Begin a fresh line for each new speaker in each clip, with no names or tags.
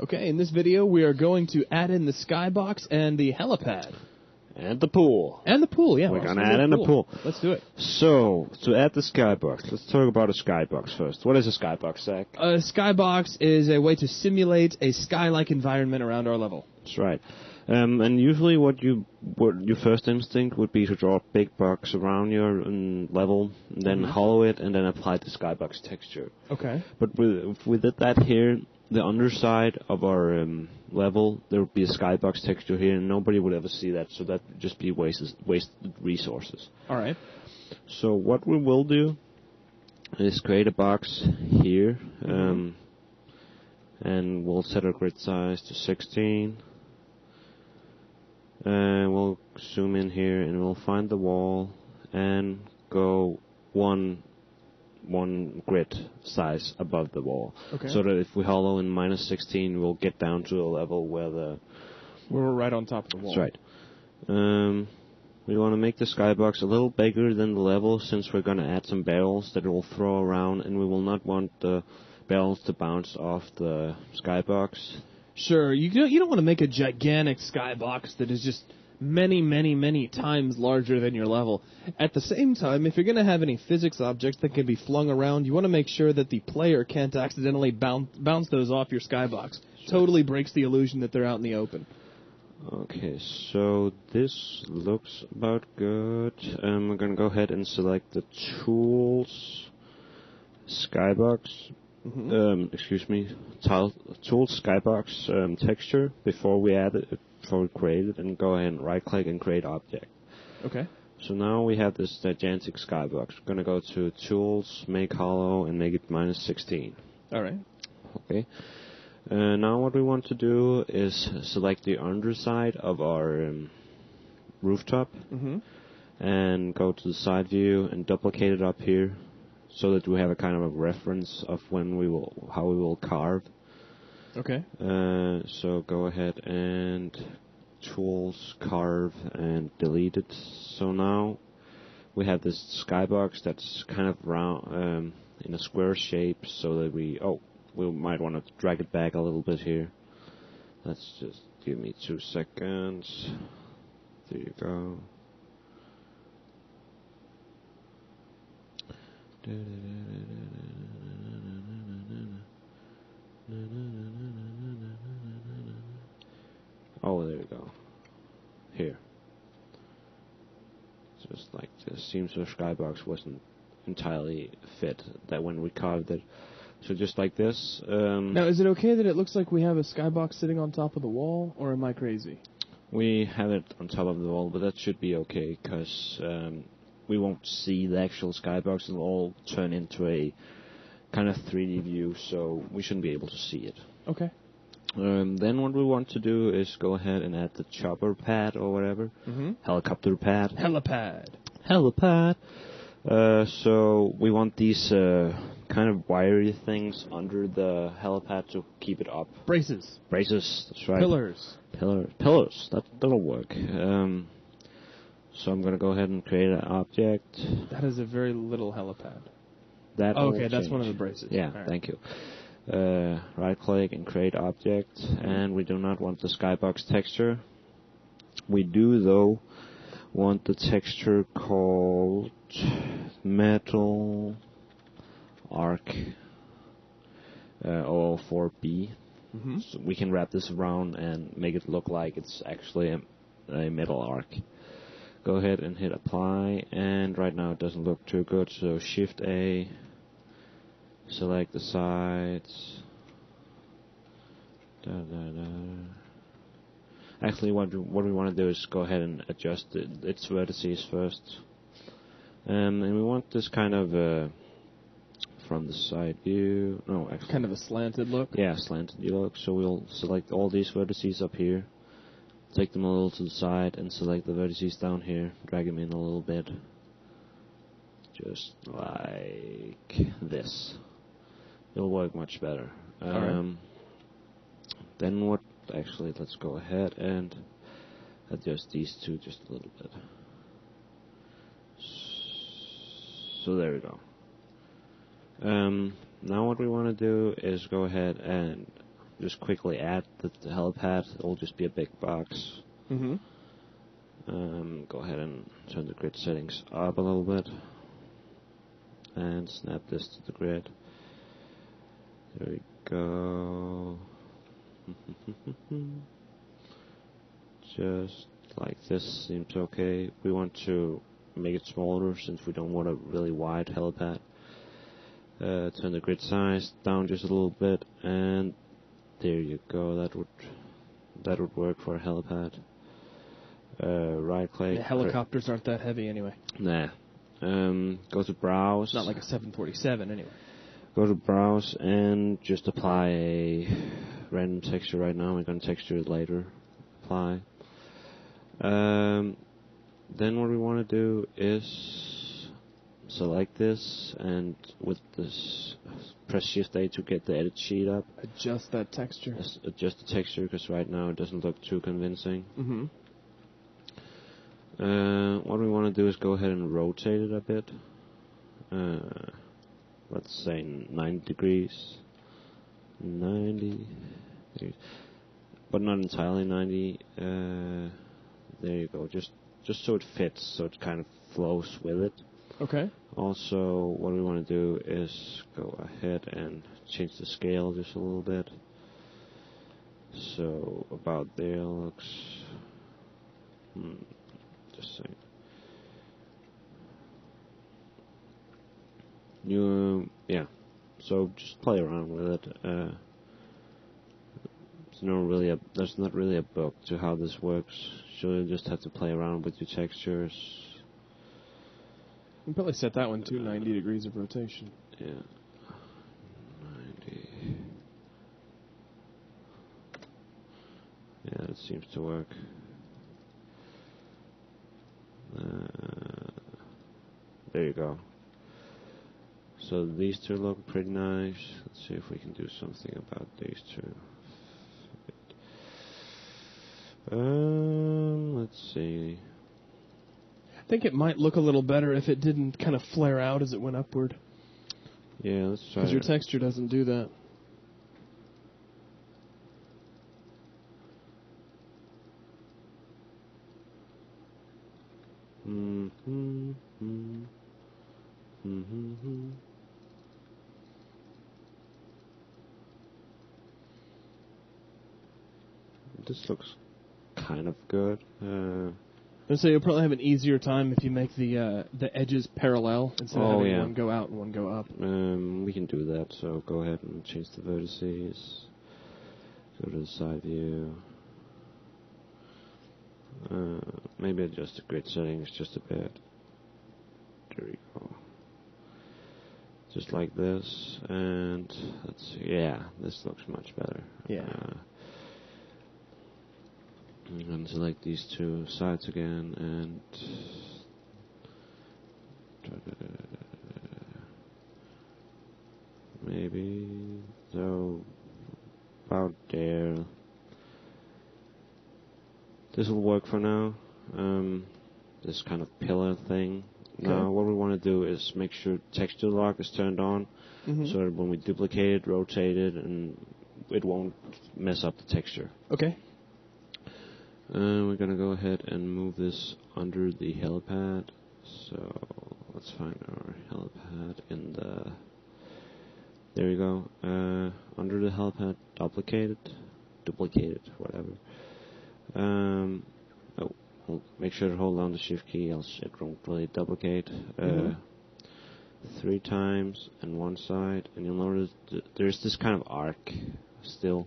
Okay, in this video we are going to add in the skybox and the helipad.
And the pool.
And the pool, yeah.
We're gonna add in the pool.
Let's do it.
So, to add the skybox, let's talk about a skybox first. What is a skybox, Zach?
A skybox is a way to simulate a sky-like environment around our level.
That's right. Um, and usually, what you what your first instinct would be to draw a big box around your um, level, and then
Mhm.
hollow it, and then apply the skybox texture.
Okay.
But with, if we did that here, the underside of our um, level, there would be a skybox texture here, and nobody would ever see that. So that would just be wasted wasted resources.
All right.
So what we will do is create a box here, um, and we'll set our grid size to 16. And we'll zoom in here, and we'll find the wall, and go one one grid size above the wall.
Okay.
So that if we hollow in minus 16, we'll get down to a level where the
We're right on top of the wall.
that's right. Um, we want to make the skybox a little bigger than the level since we're going to add some barrels that will throw around, and we will not want the barrels to bounce off the skybox.
Sure. You don't, you don't want to make a gigantic skybox that is just many, many, many times larger than your level. At the same time, if you're going to have any physics objects that can be flung around, you want to make sure that the player can't accidentally bounce, bounce those off your skybox. Totally breaks the illusion that they're out in the open.
Okay, so this looks about good. Um, we're going to go ahead and select the tools skybox. Um, excuse me, tile, tools skybox um, texture before we add it, before we create it, and go ahead and right click and create object.
Okay.
So now we have this gigantic skybox. We're going to go to Tools, Make Hollow, and make it minus 16.
All right.
Okay. Uh, now what we want to do is select the underside of our um, rooftop
Mm-hmm.
and go to the side view and duplicate it up here so that we have a kind of a reference of when we will, how we will carve.
Okay.
Uh, so go ahead and tools, carve, and delete it. So now we have this skybox that's kind of round, um, in a square shape, so that we oh we might want to drag it back a little bit here. Let's just give me two seconds. There you go. Oh, there you go. Here. Just like this. Seems the skybox wasn't entirely fit that when we carved it. So just like this. Um,
Now, is it okay that it looks like we have a skybox sitting on top of the wall, or am I crazy?
We have it on top of the wall, but that should be okay because um, we won't see the actual skybox. It'll all turn into a kind of 3D view, so we shouldn't be able to see it.
Okay.
Um, then what we want to do is go ahead and add the chopper pad or whatever,
Mm-hmm.
helicopter pad.
Helipad.
helipad. Uh, so we want these uh, kind of wiry things under the helipad to keep it up.
Braces.
Braces, that's right.
Pillars.
Pillars. Pillars. That that'll work. Um, so I'm gonna go ahead and create an object.
That is a very little helipad.
That
Oh, okay, that's one of the braces.
Yeah,
right.
thank you. Uh, right click and create object, and we do not want the skybox texture. We do though want the texture called metal arc uh, 004B.
Mm-hmm.
So we can wrap this around and make it look like it's actually a, a metal arc. Go ahead and hit apply, and right now it doesn't look too good, so Shift A, select the sides. Da, da, da. Actually, what we, what we want to do is go ahead and adjust it, its vertices first. Um, and we want this kind of uh, from the side view. No, actually,
Kind of a slanted look.
yeah, slanted look. So we'll select all these vertices up here, take them a little to the side, and select the vertices down here. Drag them in a little bit, just like this. It'll work much better. Um, then what? Actually, let's go ahead and adjust these two just a little bit. So there we go. Um, now what we want to do is go ahead and just quickly add the, the helipad. It'll just be a big box.
Mm-hmm.
Um, go ahead and turn the grid settings up a little bit. And snap this to the grid. There we go. Just like this seems okay. We want to make it smaller since we don't want a really wide helipad. Uh, turn the grid size down just a little bit, and there you go. That would that would work for a helipad. Uh, right click.
The helicopters aren't that heavy anyway.
Nah. Um, go to browse.
It's not like a 747 anyway.
Go to browse and just apply a random texture right now. We're gonna texture it later. Apply. Um, then what we want to do is select this and with this press Shift A to get the edit sheet up.
Adjust that texture.
Just adjust the texture because right now it doesn't look too convincing.
Mm-hmm.
Uh, what we want to do is go ahead and rotate it a bit. Uh, let's say 90 degrees. 90. But not entirely 90. Uh, there you go. Just just so it fits, so it kind of flows with it.
Okay.
Also, what we want to do is go ahead and change the scale just a little bit. So about there looks. Hmm, just saying. You yeah. So just play around with it. Uh, there's no really a there's not really a book to how this works. So you just have to play around with your textures.
You can probably set that one to 90 degrees of rotation.
Yeah. 90. Yeah, that seems to work. Uh, there you go. So these two look pretty nice. Let's see if we can do something about these two. Um, let's see.
I think it might look a little better if it didn't kind of flare out as it went upward.
Yeah, let's try.
Because your texture doesn't do that.
Mm-hmm. Mm-hmm. Mm-hmm. This looks kind of good. Uh,
And so you'll probably have an easier time if you make the uh, the edges parallel instead of
Oh,
having
yeah.
one go out and one go up.
um, we can do that, so go ahead and change the vertices. Go to the side view. Uh, maybe adjust the grid settings just a bit. There we go. Just like this, and let's see. Yeah, this looks much better.
Yeah.
Uh, I'm going to select these two sides again and maybe so about there. This will work for now. Um, this kind of pillar thing. Now, what we want to do is make sure texture lock is turned on,
Mhm.
so that when we duplicate it, rotate it, and it won't mess up the texture.
Okay.
Uh, we're gonna go ahead and move this under the helipad. So let's find our helipad in the. There we go. Uh, under the helipad, duplicate it, duplicate it, whatever. Um, oh, hold, make sure to hold down the shift key, else it won't really duplicate. Uh,
Mhm.
Three times and one side, and you'll notice th- there's this kind of arc still.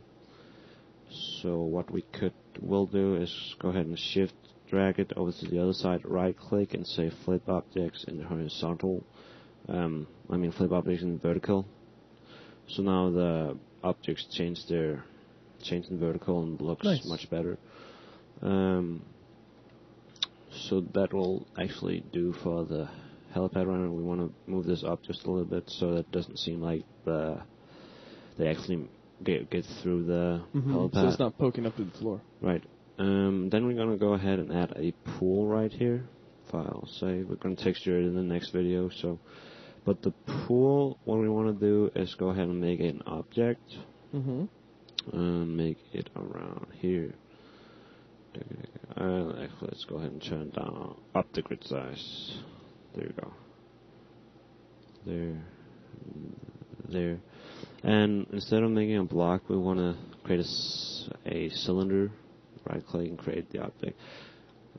So what we could will do is go ahead and shift drag it over to the other side, right click and say flip objects in the horizontal. Um, I mean flip objects in vertical. So now the objects change their change in vertical and looks
Nice.
much better. Um, so that will actually do for the helipad runner. We want to move this up just a little bit so that it doesn't seem like the they actually get get through the
Mhm.
helipad.
So it's not poking up to the floor.
Right. Um, then we're gonna go ahead and add a pool right here. File save. We're gonna texture it in the next video. So, but the pool, what we want to do is go ahead and make it an object.
Mm-hmm.
and make it around here. Uh, actually, let's go ahead and turn down up the grid size. There you go. There, there, and instead of making a block, we want to create a, a cylinder. Right click and create the object,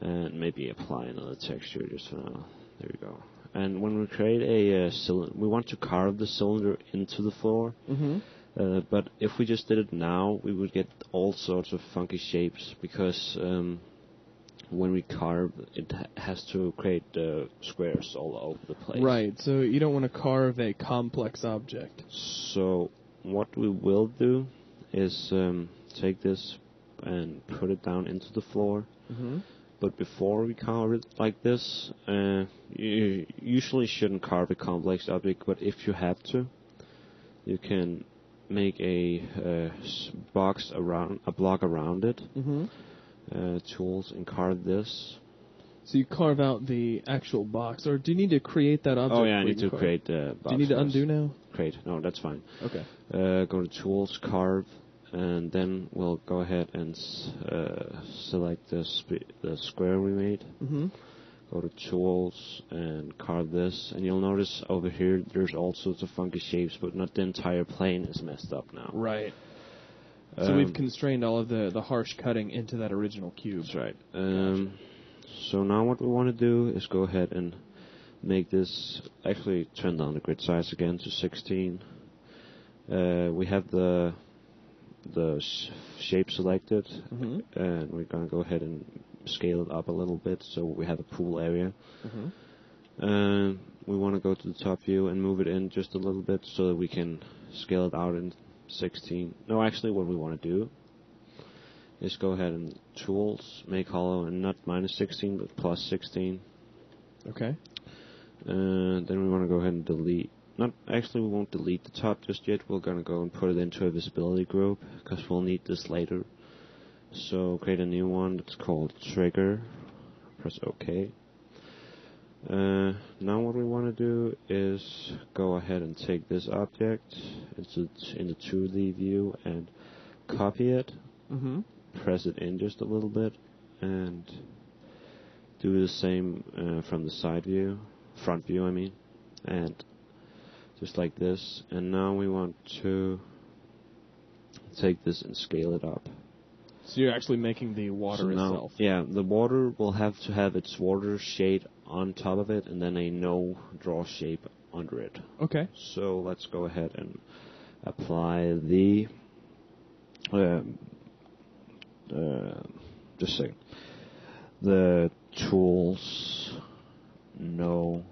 and maybe apply another texture just for now. There you go. And when we create a uh, cylinder, we want to carve the cylinder into the floor.
Mm-hmm.
Uh, but if we just did it now, we would get all sorts of funky shapes because um, when we carve, it has to create uh, squares all over the place.
Right. So you don't want to carve a complex object.
So what we will do is um, take this and put it down into the floor.
Mm-hmm.
But before we carve it like this, uh, you usually shouldn't carve a complex object. But if you have to, you can make a uh, box around a block around it.
Mm-hmm.
Uh, tools and carve this.
So you carve out the actual box, or do you need to create that object?
oh yeah, I need to
carve?
create the. Box
Do you need to undo now?
Create. No, that's fine.
Okay.
Uh, go to tools, carve, and then we'll go ahead and s- uh, select the sp- the square we made.
Mm-hmm.
Go to tools and carve this, and you'll notice over here there's all sorts of funky shapes, but not the entire plane is messed up now.
Right. So we've
Um,
constrained all of the, the harsh cutting into that original cube.
That's right. Um, So now what we want to do is go ahead and make this actually turn down the grid size again to 16. Uh, we have the the sh- shape selected,
Mm-hmm.
and we're gonna go ahead and scale it up a little bit so we have a pool area.
Mm-hmm.
And we want to go to the top view and move it in just a little bit so that we can scale it out in 16. No, actually, what we want to do is go ahead and tools, make hollow, and not minus 16, but plus 16.
Okay.
And then we want to go ahead and delete. Not actually, we won't delete the top just yet. We're gonna go and put it into a visibility group because we'll need this later. So create a new one that's called trigger. Press OK. Uh, now what we want to do is go ahead and take this object into in the 2D view and copy it.
Mm-hmm.
Press it in just a little bit and do the same uh, from the side view, front view I mean, and just like this. And now we want to take this and scale it up.
So you're actually making the water
So now-
itself.
Yeah, the water will have to have its water shade on top of it and then a no draw shape under it.
Okay.
So let's go ahead and apply the. Um, uh, just a second. The tools no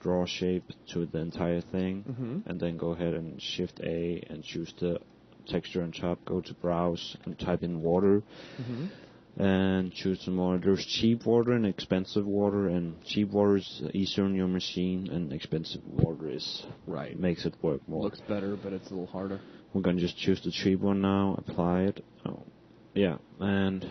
draw shape to the entire thing,
Mm-hmm.
and then go ahead and Shift A and choose the texture on top. Go to Browse and type in water
Mm-hmm.
And choose some more. There's cheap water and expensive water, and cheap water is easier on your machine, and expensive water is
Right.
makes it work more.
Looks better, but it's a little harder.
We're gonna just choose the cheap one now, apply it. Oh, yeah, and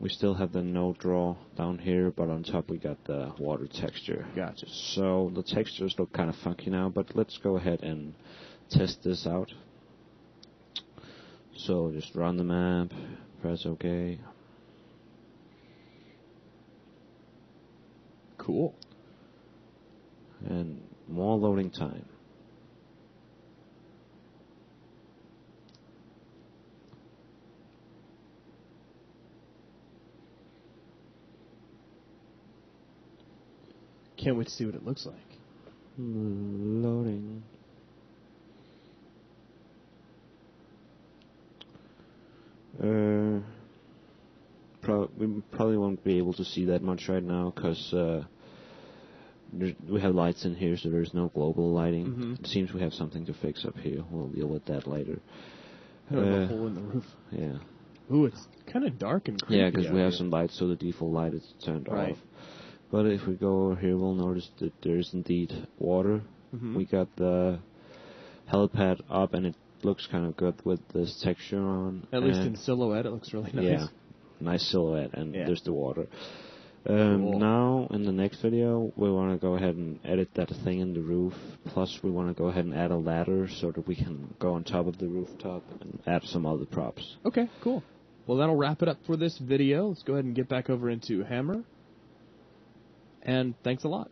we still have the no draw down here, but on top we got the water texture.
Gotcha.
So the textures look kind of funky now, but let's go ahead and test this out. So just run the map, press OK.
Cool.
and more loading time.
Can't wait to see what it looks like.
Loading. Uh, pro- we probably won't be able to see that much right now because uh, we have lights in here, so there's no global lighting.
Mhm.
It seems we have something to fix up here. We'll deal with that later.
Have a
Uh,
hole in the roof.
Yeah.
Ooh, it's kind of dark and creepy.
Yeah, because we have
here.
some lights, so the default light is turned
Right.
off. But if we go over here, we'll notice that there's indeed water.
Mhm.
We got the helipad up, and it looks kind of good with this texture on.
At least in silhouette, it looks really nice.
Yeah, nice silhouette, and
Yeah.
there's the water. Um,
Cool.
Now, in the next video, we want to go ahead and edit that thing in the roof. Plus, we want to go ahead and add a ladder so that we can go on top of the rooftop and add some other props.
Okay, cool. Well, that'll wrap it up for this video. Let's go ahead and get back over into Hammer. And thanks a lot.